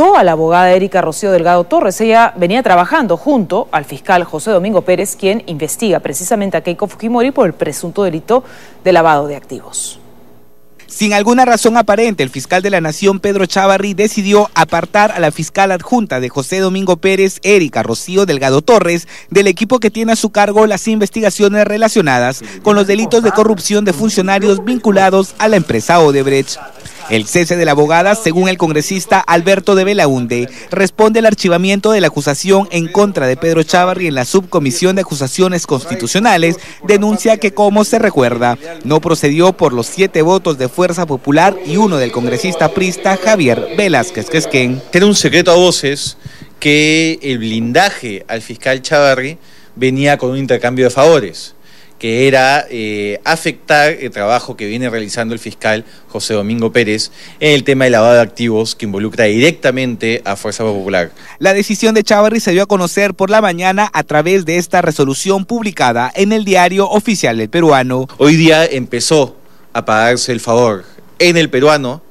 a la abogada Erika Rocío Delgado Torres. Ella venía trabajando junto al fiscal José Domingo Pérez, quien investiga precisamente a Keiko Fujimori por el presunto delito de lavado de activos. Sin alguna razón aparente, el fiscal de la Nación, Pedro Chavarri, decidió apartar a la fiscal adjunta de José Domingo Pérez, Erika Rocío Delgado Torres, del equipo que tiene a su cargo las investigaciones relacionadas con los delitos de corrupción de funcionarios vinculados a la empresa Odebrecht. El cese de la abogada, según el congresista Alberto de Belaunde, responde al archivamiento de la acusación en contra de Pedro Chávarri en la Subcomisión de Acusaciones Constitucionales, denuncia que, como se recuerda, no procedió por los siete votos de Fuerza Popular y uno del congresista prista Javier Velázquez Quesquén. Era un secreto a voces que el blindaje al fiscal Chávarri venía con un intercambio de favores que era eh, afectar el trabajo que viene realizando el fiscal José Domingo Pérez en el tema de lavado de activos que involucra directamente a Fuerza Popular. La decisión de Chávarri se dio a conocer por la mañana a través de esta resolución publicada en el diario oficial del peruano. Hoy día empezó a pagarse el favor en el peruano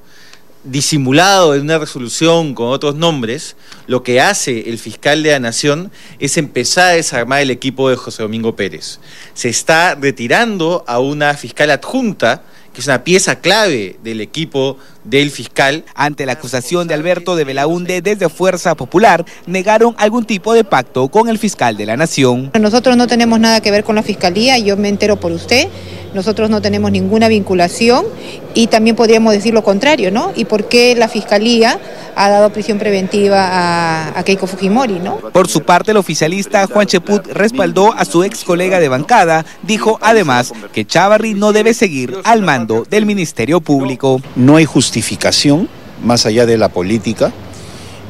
disimulado en una resolución con otros nombres, lo que hace el fiscal de la Nación es empezar a desarmar el equipo de José Domingo Pérez. Se está retirando a una fiscal adjunta, que es una pieza clave del equipo del fiscal. Ante la acusación de Alberto de Belaunde desde Fuerza Popular, negaron algún tipo de pacto con el fiscal de la Nación. Nosotros no tenemos nada que ver con la fiscalía, yo me entero por usted. Nosotros no tenemos ninguna vinculación y también podríamos decir lo contrario, ¿no? ¿Y por qué la Fiscalía ha dado prisión preventiva a, Keiko Fujimori, ¿no? Por su parte, el oficialista Juan Cheput respaldó a su ex colega de bancada. Dijo además que Chavarri no debe seguir al mando del Ministerio Público. No hay justificación, más allá de la política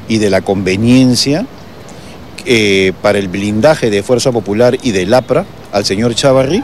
y de la conveniencia, eh, para el blindaje de Fuerza Popular y del APRA al señor Chavarri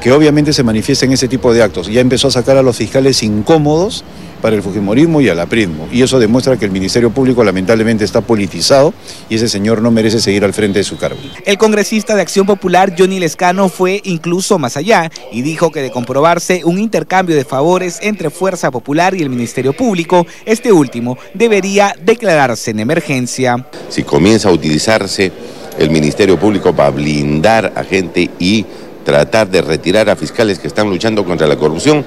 que obviamente se manifiesta en ese tipo de actos. Ya empezó a sacar a los fiscales incómodos para el Fujimorismo y al aprismo. Y eso demuestra que el Ministerio Público lamentablemente está politizado y ese señor no merece seguir al frente de su cargo. El congresista de Acción Popular, Johnny Lescano, fue incluso más allá y dijo que de comprobarse un intercambio de favores entre Fuerza Popular y el Ministerio Público, este último debería declararse en emergencia. Si comienza a utilizarse el Ministerio Público para blindar a gente y tratar de retirar a fiscales que están luchando contra la corrupción,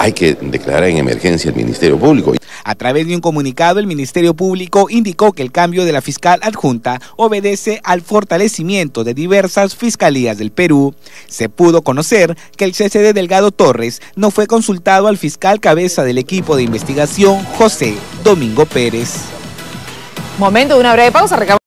hay que declarar en emergencia el Ministerio Público. A través de un comunicado, el Ministerio Público indicó que el cambio de la fiscal adjunta obedece al fortalecimiento de diversas fiscalías del Perú. Se pudo conocer que el cese de Delgado Torres no fue consultado al fiscal cabeza del equipo de investigación, José Domingo Pérez. Momento de una breve pausa.